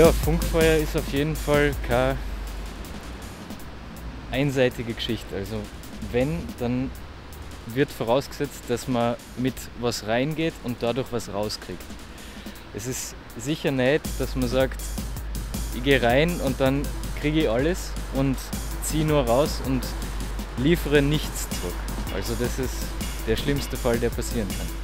Ja, Funkfeuer ist auf jeden Fall keine einseitige Geschichte. Also wenn, dann wird vorausgesetzt, dass man mit was reingeht und dadurch was rauskriegt. Es ist sicher nicht, dass man sagt, ich gehe rein und dann kriege ich alles und ziehe nur raus und liefere nichts zurück. Also das ist der schlimmste Fall, der passieren kann.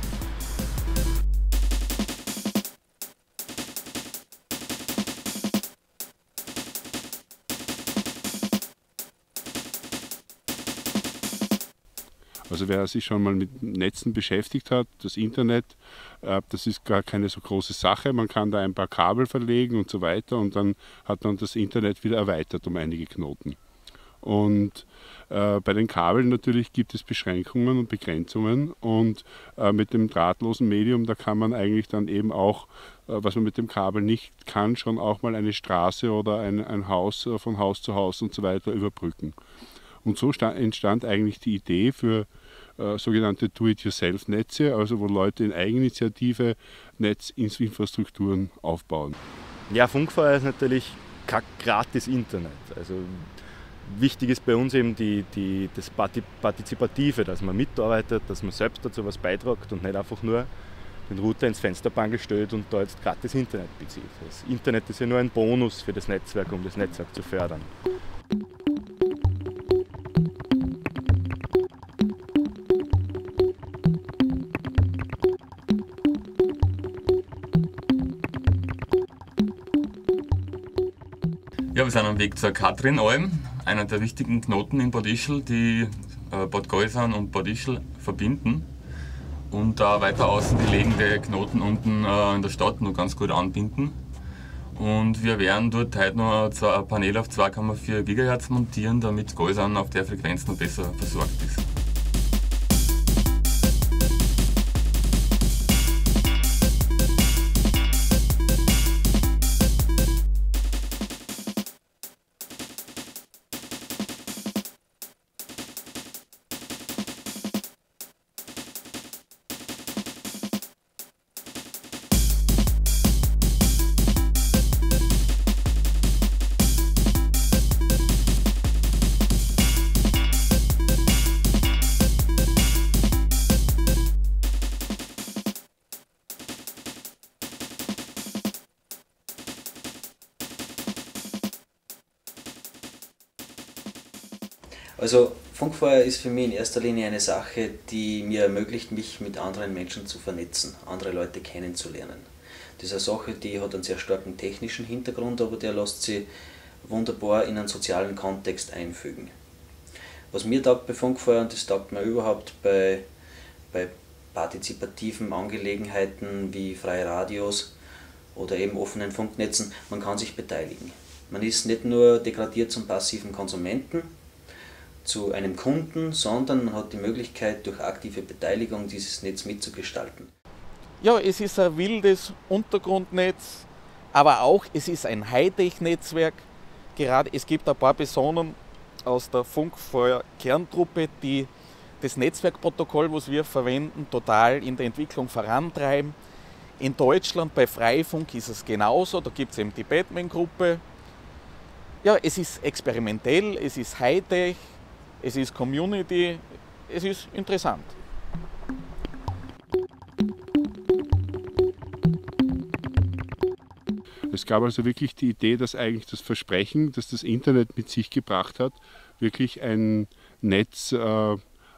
Also wer sich schon mal mit Netzen beschäftigt hat, das Internet, äh, das ist gar keine so große Sache. Man kann da ein paar Kabel verlegen und so weiter und dann hat man das Internet wieder erweitert um einige Knoten. Und äh, bei den Kabeln natürlich gibt es Beschränkungen und Begrenzungen und äh, mit dem drahtlosen Medium, da kann man eigentlich dann eben auch, äh, was man mit dem Kabel nicht kann, schon auch mal eine Straße oder ein, ein Haus äh, von Haus zu Haus und so weiter überbrücken. Und so entstand eigentlich die Idee für äh, sogenannte Do-it-yourself-Netze, also wo Leute in Eigeninitiative Netzinfrastrukturen aufbauen. Ja, Funkfeuer ist natürlich gratis Internet. Also wichtig ist bei uns eben die, die, das Partizipative, dass man mitarbeitet, dass man selbst dazu was beiträgt und nicht einfach nur den Router ins Fensterbank stellt und da jetzt gratis Internet bezieht. Das Internet ist ja nur ein Bonus für das Netzwerk, um das Netzwerk zu fördern. Ja, wir sind am Weg zur Katrinalm, einer der wichtigen Knoten in Bad Ischl, die äh, Bad Gäusern und Bad Ischl verbinden. Und da weiter außen gelegene Knoten unten äh, in der Stadt noch ganz gut anbinden. Und wir werden dort heute noch ein Panel auf 2,4 GHz montieren, damit Gäusern auf der Frequenz noch besser versorgt ist. Ist für mich in erster Linie eine Sache, die mir ermöglicht, mich mit anderen Menschen zu vernetzen, andere Leute kennenzulernen. Das ist eine Sache, die hat einen sehr starken technischen Hintergrund, aber der lässt sich wunderbar in einen sozialen Kontext einfügen. Was mir taugt bei Funkfeuer, und das taugt mir überhaupt bei, bei partizipativen Angelegenheiten wie freie Radios oder eben offenen Funknetzen, man kann sich beteiligen. Man ist nicht nur degradiert zum passiven Konsumenten, zu einem Kunden, sondern man hat die Möglichkeit, durch aktive Beteiligung dieses Netz mitzugestalten. Ja, es ist ein wildes Untergrundnetz, aber auch es ist ein Hightech-Netzwerk. Gerade es gibt ein paar Personen aus der Funkfeuer-Kerntruppe, die das Netzwerkprotokoll, was wir verwenden, total in der Entwicklung vorantreiben. In Deutschland bei Freifunk ist es genauso, da gibt es eben die Batman-Gruppe. Ja, es ist experimentell, es ist Hightech, es ist Community, es ist interessant. Es gab also wirklich die Idee, dass eigentlich das Versprechen, das das Internet mit sich gebracht hat, wirklich ein Netz äh,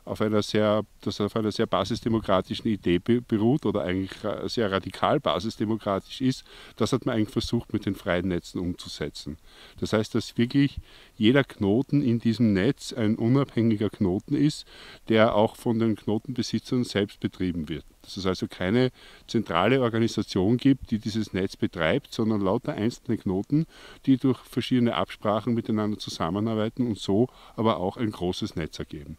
auf einer sehr, das auf einer sehr basisdemokratischen Idee beruht oder eigentlich sehr radikal basisdemokratisch ist, das hat man eigentlich versucht mit den freien Netzen umzusetzen. Das heißt, dass wirklich jeder Knoten in diesem Netz ein unabhängiger Knoten ist, der auch von den Knotenbesitzern selbst betrieben wird. Dass es also keine zentrale Organisation gibt, die dieses Netz betreibt, sondern lauter einzelne Knoten, die durch verschiedene Absprachen miteinander zusammenarbeiten und so aber auch ein großes Netz ergeben.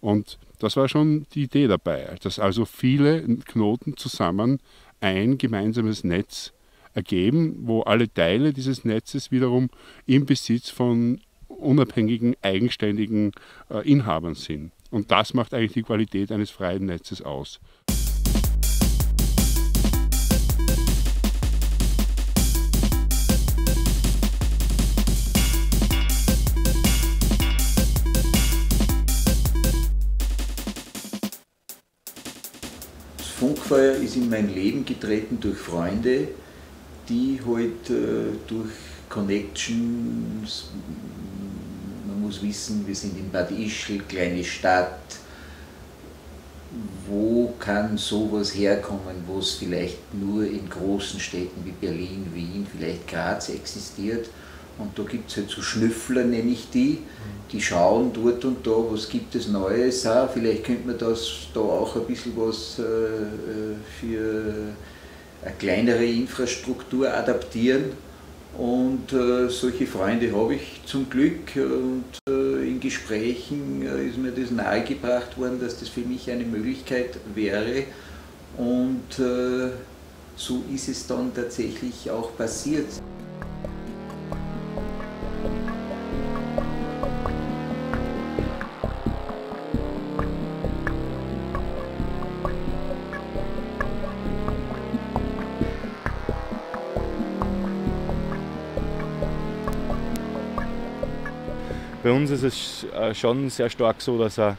Und das war schon die Idee dabei, dass also viele Knoten zusammen ein gemeinsames Netz ergeben, wo alle Teile dieses Netzes wiederum im Besitz von unabhängigen, eigenständigen äh, Inhabern sind. Und das macht eigentlich die Qualität eines freien Netzes aus. Funkfeuer ist in mein Leben getreten durch Freunde, die halt äh, durch Connections, man muss wissen, wir sind in Bad Ischl, kleine Stadt, wo kann sowas herkommen, wo es vielleicht nur in großen Städten wie Berlin, Wien, vielleicht Graz existiert. Und da gibt es halt so Schnüffler, nenne ich die, die schauen dort und da, was gibt es Neues auch. Vielleicht könnte man das da auch ein bisschen was äh, äh, für eine kleinere Infrastruktur adaptieren. Und äh, solche Freunde habe ich zum Glück und in Gesprächen ist mir das nahegebracht worden, dass das für mich eine Möglichkeit wäre. Und so ist es dann tatsächlich auch passiert. Uns ist es äh, schon sehr stark so, dass, er,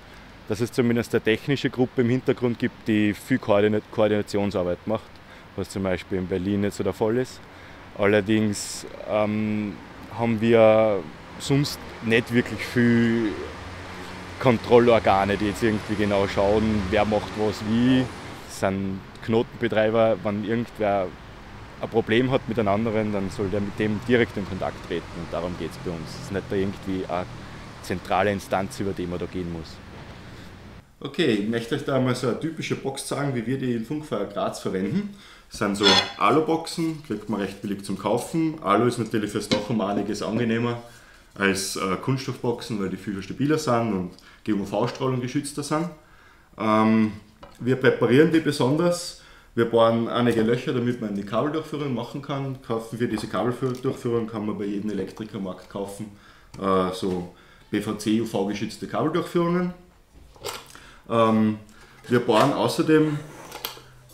dass es zumindest eine technische Gruppe im Hintergrund gibt, die viel Koordinationsarbeit macht, was zum Beispiel in Berlin nicht so der Fall ist. Allerdings ähm, haben wir sonst nicht wirklich viel Kontrollorgane, die jetzt irgendwie genau schauen, wer macht was wie. Das sind Knotenbetreiber, wenn irgendwer ein Problem hat mit einem anderen, dann soll der mit dem direkt in Kontakt treten. Und darum geht es bei uns. Es ist nicht da irgendwie eine zentrale Instanz, über die man da gehen muss. Okay, ich möchte euch da mal so eine typische Box zeigen, wie wir die in Funkfeuer Graz verwenden. Das sind so Alu-Boxen, kriegt man recht billig zum Kaufen. Alu ist natürlich fürs Dach um einiges angenehmer als äh, Kunststoffboxen, weil die viel stabiler sind und gegen UV-Strahlung geschützter sind. Ähm, wir präparieren die besonders wir bohren einige Löcher, damit man eine Kabeldurchführung machen kann. Kaufen wir diese Kabeldurchführung, kann man bei jedem Elektrikermarkt kaufen. Äh, so PVC, UV-geschützte Kabeldurchführungen. Ähm, wir bohren außerdem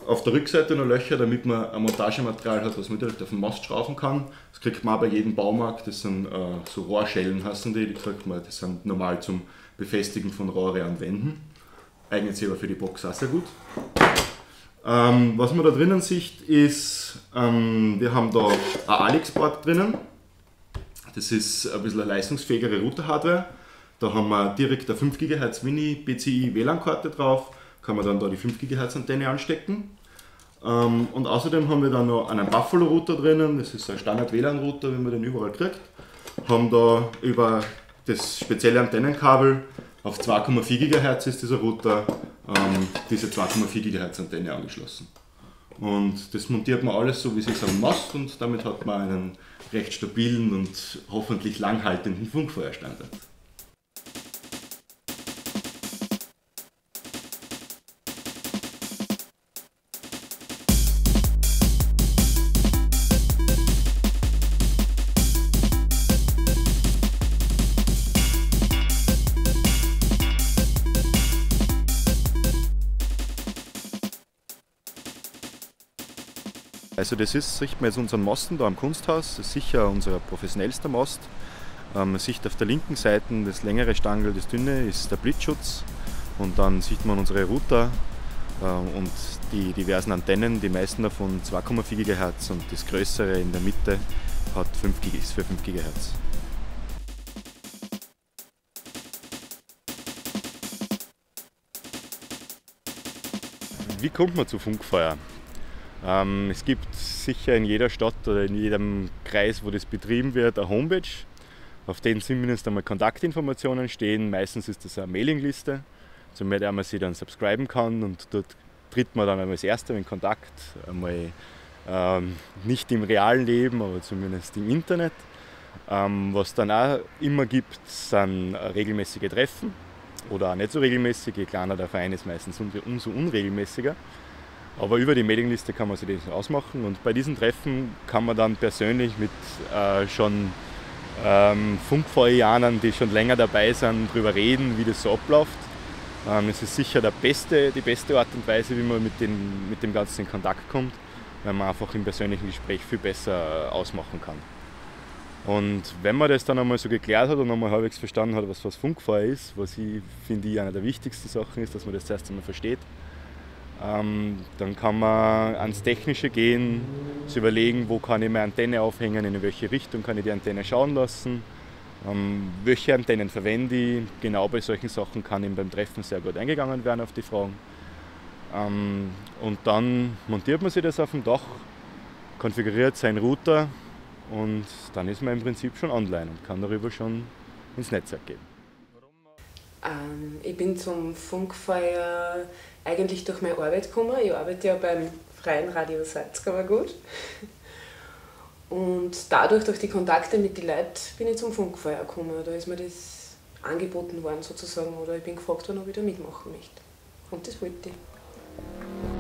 auf der Rückseite noch Löcher, damit man ein Montagematerial hat, was man direkt auf den Mast schrauben kann. Das kriegt man bei jedem Baumarkt. Das sind äh, so Rohrschellen, heißen die. Die kriegt man, das sind normal zum Befestigen von Rohre an Wänden. Eignet sich aber für die Box auch sehr gut. Ähm, was man da drinnen sieht, ist, ähm, wir haben da ein Alix-Board drinnen. Das ist ein bisschen eine leistungsfähigere Router-Hardware. Da haben wir direkt eine 5 GHz Mini BCI WLAN-Karte drauf. Kann man dann da die 5 GHz Antenne anstecken. Ähm, und außerdem haben wir da noch einen Buffalo-Router drinnen. Das ist ein Standard-WLAN-Router, wie man den überall kriegt. Haben da über das spezielle Antennenkabel auf 2,4 GHz ist dieser Router ähm, diese 2,4 GHz Antenne angeschlossen. Und das montiert man alles so, wie es sich am Mast und damit hat man einen recht stabilen und hoffentlich langhaltenden Funkfeuerstandard. Also das ist, sieht man jetzt unseren Masten da am Kunsthaus, das ist sicher unser professionellster Mast. Ähm, man sieht auf der linken Seite das längere Stangel, das dünne ist der Blitzschutz und dann sieht man unsere Router äh, und die diversen Antennen, die meisten davon 2,4 GHz und das größere in der Mitte hat 5 ist für 5 GHz. Wie kommt man zu Funkfeuer? Ähm, es gibt sicher in jeder Stadt oder in jedem Kreis, wo das betrieben wird, eine Homepage, auf denen zumindest einmal Kontaktinformationen stehen. Meistens ist das eine Mailingliste, zu der man sich dann subscriben kann und dort tritt man dann einmal als Erster in Kontakt, einmal ähm, nicht im realen Leben, aber zumindest im Internet. Ähm, was dann auch immer gibt, sind regelmäßige Treffen oder auch nicht so regelmäßige. Je kleiner der Verein ist, meistens umso unregelmäßiger. Aber über die Mailingliste kann man sich das ausmachen und bei diesen Treffen kann man dann persönlich mit äh, schon ähm, Funkfeuerjanern, die schon länger dabei sind, darüber reden, wie das so abläuft. Ähm, es ist sicher der beste, die beste Art und Weise, wie man mit, den, mit dem Ganzen in Kontakt kommt, weil man einfach im persönlichen Gespräch viel besser ausmachen kann. Und wenn man das dann einmal so geklärt hat und einmal halbwegs verstanden hat, was, was Funkfeuer ist, was ich finde, eine der wichtigsten Sachen ist, dass man das zuerst einmal versteht, dann kann man ans Technische gehen, zu überlegen, wo kann ich meine Antenne aufhängen, in welche Richtung kann ich die Antenne schauen lassen, ähm, welche Antennen verwende ich. Genau bei solchen Sachen kann eben beim Treffen sehr gut eingegangen werden auf die Fragen. Ähm, und dann montiert man sich das auf dem Dach, konfiguriert seinen Router und dann ist man im Prinzip schon online und kann darüber schon ins Netzwerk gehen. Ähm, ich bin zum Funkfeuer eigentlich durch meine Arbeit gekommen. Ich arbeite ja beim Freien Radio Salzkammer gut. Und dadurch, durch die Kontakte mit den Leuten, bin ich zum Funkfeuer gekommen. Da ist mir das angeboten worden sozusagen oder ich bin gefragt worden, ob ich da mitmachen möchte. Und das wollte ich.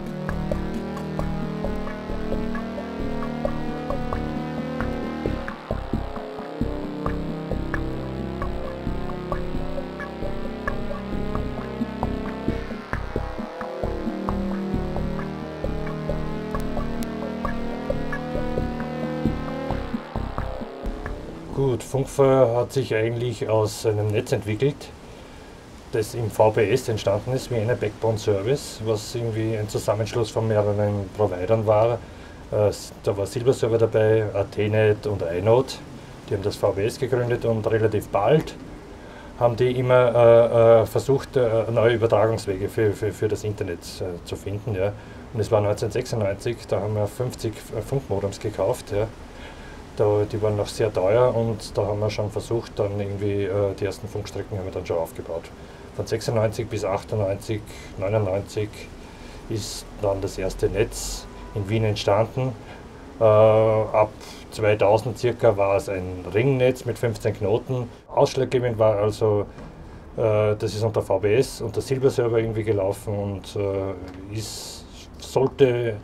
Funkfeuer hat sich eigentlich aus einem Netz entwickelt, das im VBS entstanden ist, wie eine Backbone Service, was irgendwie ein Zusammenschluss von mehreren Providern war. Äh, da war Silverserver dabei, ATNet und iNode. Die haben das VBS gegründet und relativ bald haben die immer äh, äh versucht, neue Übertragungswege für, für, für das Internet zu finden. Ja. Und es war 1996, da haben wir 50 Funkmodems gekauft. Ja. Da, die waren noch sehr teuer und da haben wir schon versucht, dann irgendwie äh, die ersten Funkstrecken haben wir dann schon aufgebaut. Von 96 bis 98, 99 ist dann das erste Netz in Wien entstanden. Äh, ab 2000 circa war es ein Ringnetz mit 15 Knoten. Ausschlaggebend war also, äh, das ist unter VBS, unter Silberserver irgendwie gelaufen und äh, ist, sollte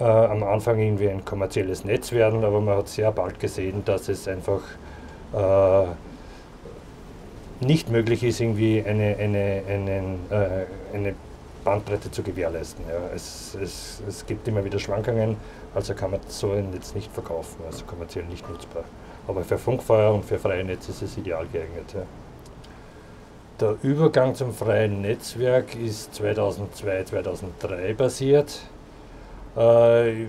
äh, am Anfang irgendwie ein kommerzielles Netz werden, aber man hat sehr bald gesehen, dass es einfach äh, nicht möglich ist, irgendwie eine, eine, einen, äh, eine Bandbreite zu gewährleisten. Ja. Es, es, es gibt immer wieder Schwankungen, also kann man so ein Netz nicht verkaufen, also kommerziell nicht nutzbar. Aber für Funkfeuer und für freie Netze ist es ideal geeignet. Ja. Der Übergang zum freien Netzwerk ist 2002, 2003 passiert. Äh,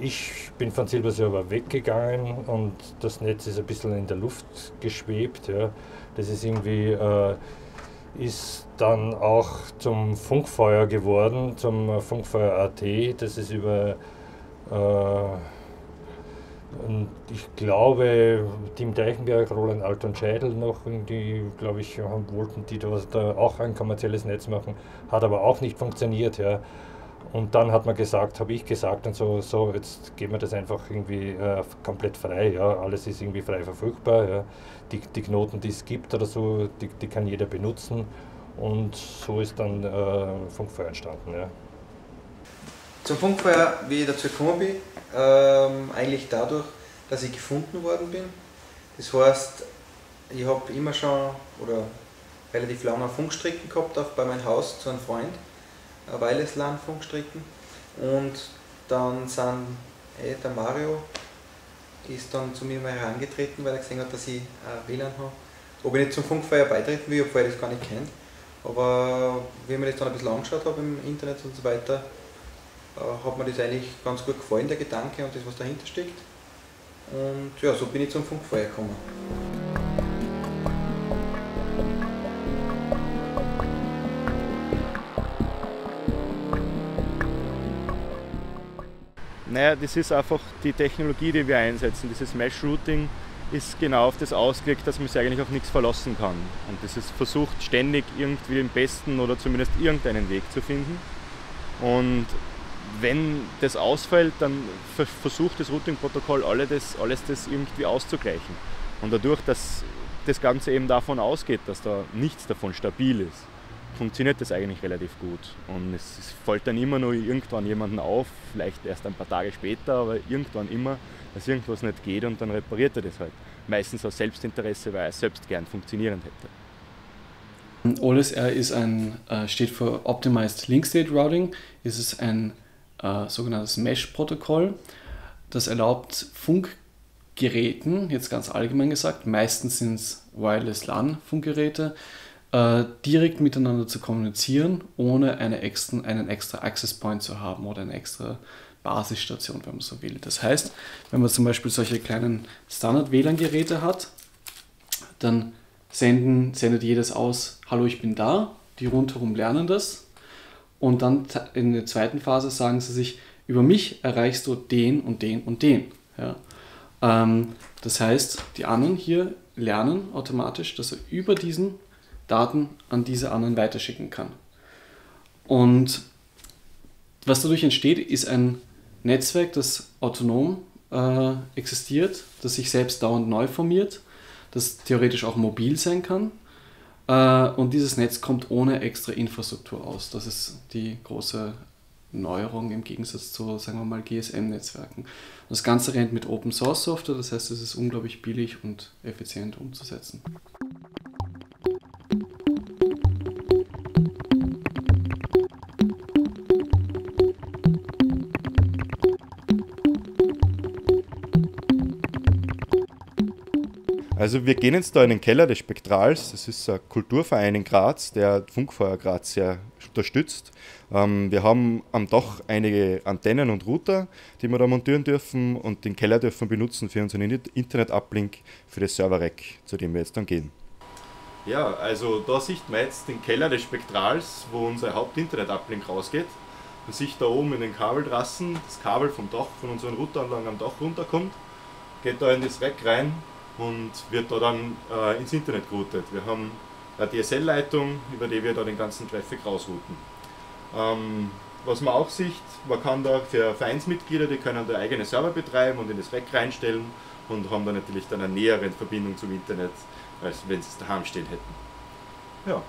ich bin von Silberserver weggegangen und das Netz ist ein bisschen in der Luft geschwebt. Ja. Das ist irgendwie äh, ist dann auch zum Funkfeuer geworden, zum Funkfeuer AT. Das ist über äh, und ich glaube, Tim Deichenberg, Roland Alton Scheidel noch, die, glaube ich, wollten die da, da auch ein kommerzielles Netz machen, hat aber auch nicht funktioniert. Ja. Und dann hat man gesagt, habe ich gesagt und so, so jetzt geben wir das einfach irgendwie äh, komplett frei. Ja. Alles ist irgendwie frei verfügbar. Ja. Die, die Knoten, die es gibt oder so, die, die kann jeder benutzen. Und so ist dann äh, Funkfeuer entstanden. Ja. Zum Funkfeuer, wie ich dazu gekommen bin, ähm, eigentlich dadurch, dass ich gefunden worden bin. Das heißt, ich habe immer schon oder relativ lange Funkstrecken gehabt auch bei meinem Haus zu einem Freund Wireless LAN Funkstrecken und dann sind eh, der Mario ist dann zu mir mal herangetreten, weil er gesehen hat, dass ich ein WLAN habe. Ob ich nicht zum Funkfeuer beitreten will, obwohl ich das gar nicht kennt. Aber wie mir das dann ein bisschen angeschaut habe im Internet und so weiter, äh, hat mir das eigentlich ganz gut gefallen, der Gedanke und das, was dahinter steckt. Und ja, so bin ich zum Funkfeuer gekommen. Naja, das ist einfach die Technologie, die wir einsetzen. Dieses Mesh-Routing ist genau auf das ausgelegt, dass man sich eigentlich auf nichts verlassen kann. Und das ist versucht ständig irgendwie den besten oder zumindest irgendeinen Weg zu finden. Und wenn das ausfällt, dann versucht das Routing-Protokoll alles alles das irgendwie auszugleichen. Und dadurch, dass das Ganze eben davon ausgeht, dass da nichts davon stabil ist, funktioniert das eigentlich relativ gut. Und es, es fällt dann immer nur irgendwann jemanden auf, vielleicht erst ein paar Tage später, aber irgendwann immer, dass irgendwas nicht geht und dann repariert er das halt. Meistens aus Selbstinteresse, weil er selbst gern funktionierend hätte. OLSR ist ein, äh, steht für Optimized Link State Routing. Es ist ein äh, sogenanntes Mesh-Protokoll. Das erlaubt Funkgeräten, jetzt ganz allgemein gesagt, meistens sind es Wireless LAN-Funkgeräte, äh, direkt miteinander zu kommunizieren, ohne eine extra, einen extra Access Point zu haben oder eine extra Basisstation, wenn man so will. Das heißt, wenn man zum Beispiel solche kleinen Standard-WLAN-Geräte hat, dann senden, sendet jedes aus, hallo, ich bin da, die rundherum lernen das und dann in der zweiten Phase sagen sie sich, über mich erreichst du den und den und den. Ja. Ähm, das heißt, die anderen hier lernen automatisch, dass er über diesen Daten an diese anderen weiterschicken kann. Und was dadurch entsteht, ist ein Netzwerk, das autonom äh, existiert, das sich selbst dauernd neu formiert, das theoretisch auch mobil sein kann. Äh, und dieses Netz kommt ohne extra Infrastruktur aus. Das ist die große Neuerung im Gegensatz zu, sagen wir mal, GSM-Netzwerken. Das Ganze rennt mit Open Source Software, das heißt, es ist unglaublich billig und effizient umzusetzen. Also wir gehen jetzt da in den Keller des Spektrals. Das ist ein Kulturverein in Graz, der Funkfeuer Graz sehr unterstützt. Ähm, wir haben am Dach einige Antennen und Router, die wir da montieren dürfen und den Keller dürfen benutzen für unseren Internet-Uplink für das Server-Rack, zu dem wir jetzt dann gehen. Ja, also da sieht man jetzt den Keller des Spektrals, wo unser Haupt-Internet-Uplink rausgeht. Man sieht da oben in den Kabeltrassen das Kabel vom Dach, von unseren Routeranlagen am Dach runterkommt, geht da in das Rack rein und wird da dann äh, ins Internet geroutet. Wir haben eine DSL-Leitung, über die wir da den ganzen Traffic rausrouten. Ähm, was man auch sieht, man kann da für Vereinsmitglieder, die können da eigene Server betreiben und in das Rack reinstellen und haben da natürlich dann eine nähere Verbindung zum Internet, als wenn sie es daheim stehen hätten. Ja.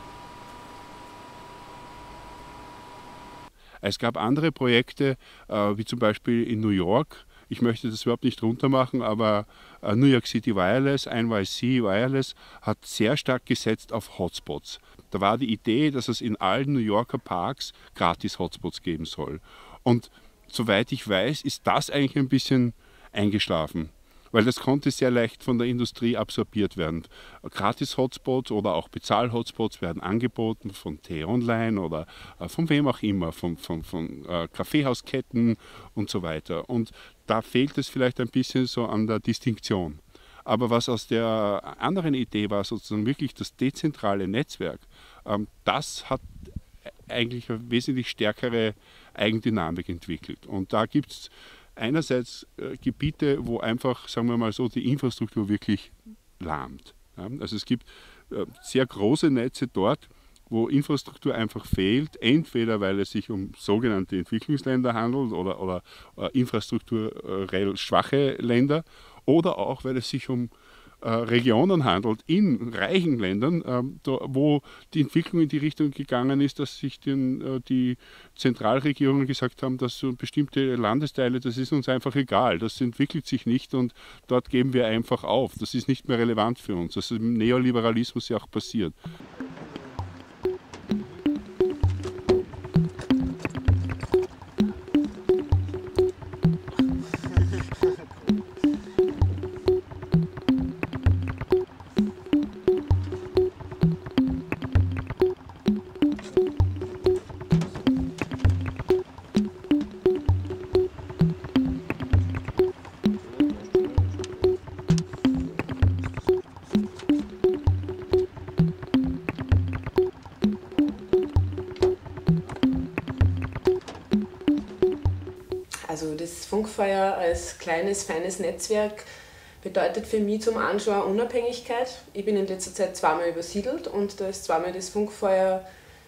Es gab andere Projekte, äh, wie zum Beispiel in New York, ich möchte das überhaupt nicht runtermachen, aber äh, New York City Wireless, NYC Wireless hat sehr stark gesetzt auf Hotspots. Da war die Idee, dass es in allen New Yorker Parks gratis Hotspots geben soll. Und soweit ich weiß, ist das eigentlich ein bisschen eingeschlafen weil das konnte sehr leicht von der Industrie absorbiert werden. Gratis-Hotspots oder auch Bezahl-Hotspots werden angeboten von T-Online oder äh, von wem auch immer, von, von, von äh, Kaffeehausketten und so weiter. Und da fehlt es vielleicht ein bisschen so an der Distinktion. Aber was aus der anderen Idee war, sozusagen wirklich das dezentrale Netzwerk, ähm, das hat eigentlich eine wesentlich stärkere Eigendynamik entwickelt. Und da gibt es einerseits äh, Gebiete, wo einfach, sagen wir mal so, die Infrastruktur wirklich lahmt. Also es gibt äh, sehr große Netze dort, wo Infrastruktur einfach fehlt, entweder weil es sich um sogenannte Entwicklungsländer handelt oder, oder äh, infrastrukturell schwache Länder, oder auch weil es sich um äh, Regionen handelt, in reichen Ländern, ähm, wo die Entwicklung in die Richtung gegangen ist, dass sich den, äh, die Zentralregierungen gesagt haben, dass so bestimmte Landesteile, das ist uns einfach egal, das entwickelt sich nicht und dort geben wir einfach auf. Das ist nicht mehr relevant für uns. Das ist im Neoliberalismus ja auch passiert. Kleines, feines Netzwerk bedeutet für mich zum Anschauen Unabhängigkeit. Ich bin in letzter Zeit zweimal übersiedelt und da ist zweimal das Funkfeuer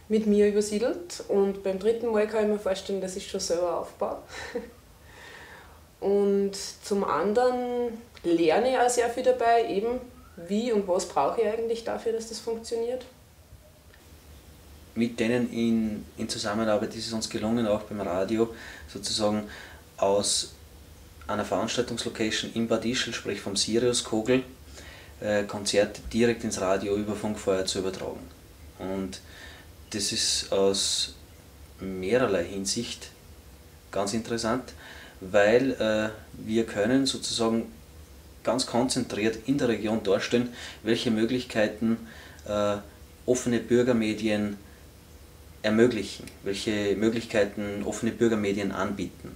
mit mir übersiedelt und beim dritten Mal kann ich mir vorstellen, dass ich schon selber aufbaue. Und zum anderen lerne ich auch sehr viel dabei, eben wie und was brauche ich eigentlich dafür, dass das funktioniert. Mit denen in, in Zusammenarbeit ist es uns gelungen, auch beim Radio sozusagen aus einer Veranstaltungslocation in Bad Ischl, sprich vom Sirius Kogel, äh, Konzerte direkt ins Radio über Funkfeuer zu übertragen. Und das ist aus mehrerlei Hinsicht ganz interessant, weil äh, wir können sozusagen ganz konzentriert in der Region darstellen, welche Möglichkeiten äh, offene Bürgermedien ermöglichen, welche Möglichkeiten offene Bürgermedien anbieten.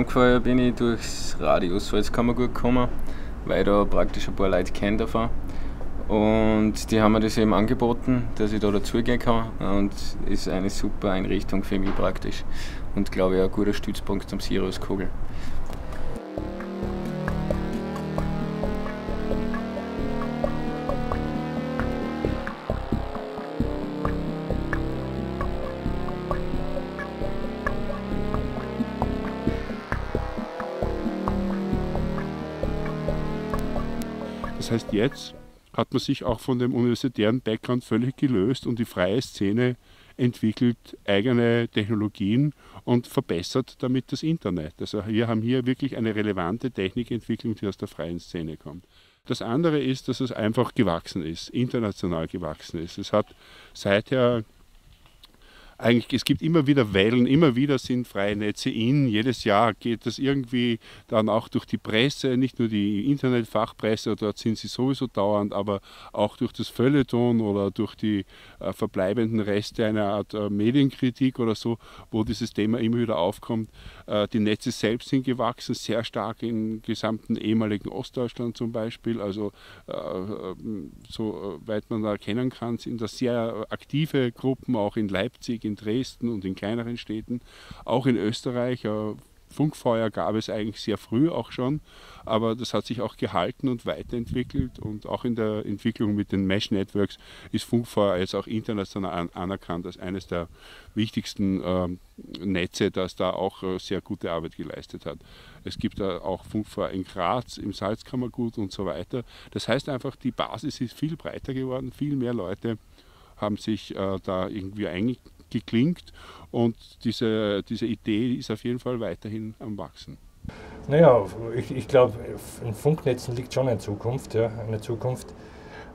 Funkfeuer bin ich durchs Radio Salzkammergut gekommen, weil ich da praktisch ein paar Leute kenne davon. Und die haben mir das eben angeboten, dass ich da dazugehen kann. Und ist eine super Einrichtung für mich praktisch. Und glaube ich ein guter Stützpunkt zum Siriuskugel. Das heißt, jetzt hat man sich auch von dem universitären Background völlig gelöst und die freie Szene entwickelt eigene Technologien und verbessert damit das Internet. Also wir haben hier wirklich eine relevante Technikentwicklung, die aus der freien Szene kommt. Das andere ist, dass es einfach gewachsen ist, international gewachsen ist. Es hat seither eigentlich, es gibt immer wieder Wellen, immer wieder sind freie Netze in. Jedes Jahr geht das irgendwie dann auch durch die Presse, nicht nur die Internetfachpresse, dort sind sie sowieso dauernd, aber auch durch das Feuilleton oder durch die äh, verbleibenden Reste einer Art äh, Medienkritik oder so, wo dieses Thema immer wieder aufkommt. Äh, die Netze selbst sind gewachsen, sehr stark im gesamten ehemaligen Ostdeutschland zum Beispiel, also äh, so weit man da erkennen kann, sind das sehr aktive Gruppen, auch in Leipzig, in Dresden und in kleineren Städten, auch in Österreich. Funkfeuer gab es eigentlich sehr früh auch schon, aber das hat sich auch gehalten und weiterentwickelt und auch in der Entwicklung mit den Mesh-Networks ist Funkfeuer jetzt auch international anerkannt als eines der wichtigsten äh, Netze, das da auch äh, sehr gute Arbeit geleistet hat. Es gibt da auch Funkfeuer in Graz, im Salzkammergut und so weiter. Das heißt einfach, die Basis ist viel breiter geworden, viel mehr Leute haben sich äh, da irgendwie eingeklinkt und diese, diese Idee ist auf jeden Fall weiterhin am Wachsen. Naja, ich, ich glaube, in Funknetzen liegt schon eine Zukunft. Ja, eine Zukunft.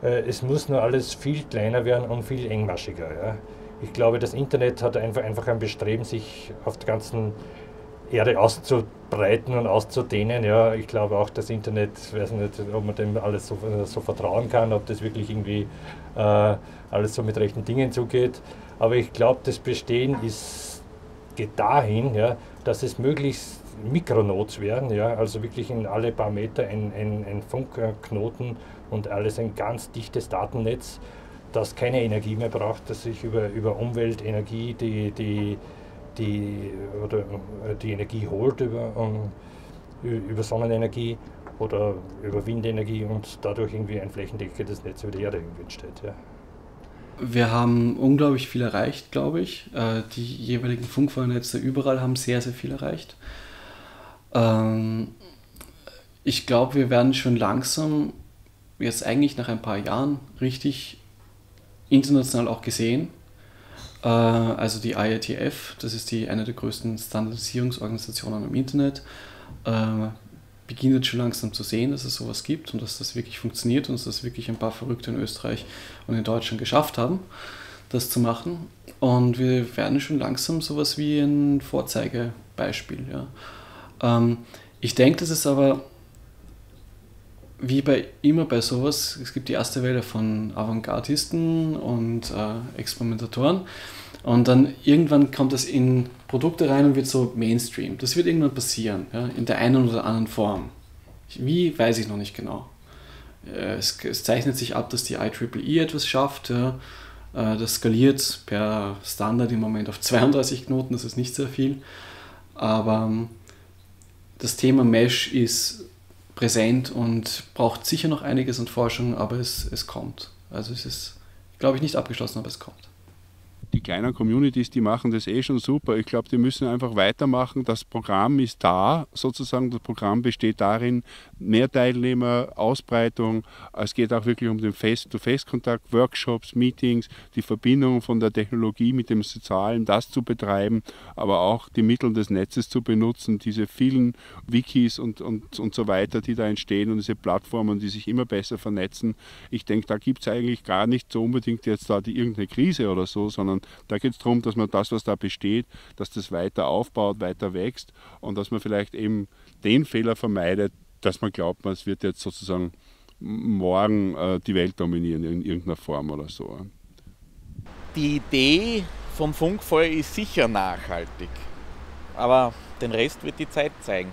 Äh, es muss nur alles viel kleiner werden und viel engmaschiger. Ja. Ich glaube, das Internet hat einfach, einfach ein Bestreben, sich auf der ganzen Erde auszubreiten und auszudehnen. Ja, ich glaube auch, das Internet, ich weiß nicht, ob man dem alles so, so vertrauen kann, ob das wirklich irgendwie äh, alles so mit rechten Dingen zugeht. Aber ich glaube, das Bestehen ist, geht dahin, ja, dass es möglichst Mikronodes werden, ja, also wirklich in alle paar Meter ein, ein, ein Funkknoten und alles ein ganz dichtes Datennetz, das keine Energie mehr braucht, das sich über, über Umweltenergie die, die, die, oder äh, die Energie holt, über, um, über Sonnenenergie oder über Windenergie und dadurch irgendwie ein flächendeckendes Netz über die Erde entsteht. Ja. Wir haben unglaublich viel erreicht, glaube ich. Äh, die jeweiligen Funkfeuernetze überall haben sehr, sehr viel erreicht. Ähm, ich glaube, wir werden schon langsam, jetzt eigentlich nach ein paar Jahren, richtig international auch gesehen. Äh, also die IATF, das ist die, eine der größten Standardisierungsorganisationen im Internet, äh, beginnt jetzt schon langsam zu sehen, dass es sowas gibt und dass das wirklich funktioniert und dass das wirklich ein paar Verrückte in Österreich und in Deutschland geschafft haben, das zu machen. Und wir werden schon langsam sowas wie ein Vorzeigebeispiel. Ja. Ähm, ich denke, das ist aber wie bei immer bei sowas, es gibt die erste Welle von Avantgardisten und äh, Experimentatoren und dann irgendwann kommt das in Produkte rein und wird so Mainstream. Das wird irgendwann passieren, ja, in der einen oder anderen Form. Wie, weiß ich noch nicht genau. Äh, es, es zeichnet sich ab, dass die IEEE etwas schafft, ja, Äh, das skaliert per Standard im Moment auf 32 Knoten, das ist nicht sehr viel. Aber ähm, das Thema Mesh ist präsent und braucht sicher noch einiges an Forschung, aber es, es kommt. Also es ist, glaube ich, nicht abgeschlossen, aber es kommt die kleinen Communities, die machen das eh schon super. Ich glaube, die müssen einfach weitermachen. Das Programm ist da, sozusagen. Das Programm besteht darin, mehr Teilnehmer, Ausbreitung. Es geht auch wirklich um den Face-to-Face-Kontakt, Workshops, Meetings, die Verbindung von der Technologie mit dem Sozialen, das zu betreiben, aber auch die Mittel des Netzes zu benutzen, diese vielen Wikis und, und, und so weiter, die da entstehen und diese Plattformen, die sich immer besser vernetzen. Ich denke, da gibt es eigentlich gar nicht so unbedingt jetzt da die, irgendeine Krise oder so, sondern da geht es darum, dass man das, was da besteht, dass das weiter aufbaut, weiter wächst und dass man vielleicht eben den Fehler vermeidet, dass man glaubt, es wird jetzt sozusagen morgen äh, die Welt dominieren in irgendeiner Form oder so. Die Idee vom Funkfeuer ist sicher nachhaltig, aber den Rest wird die Zeit zeigen.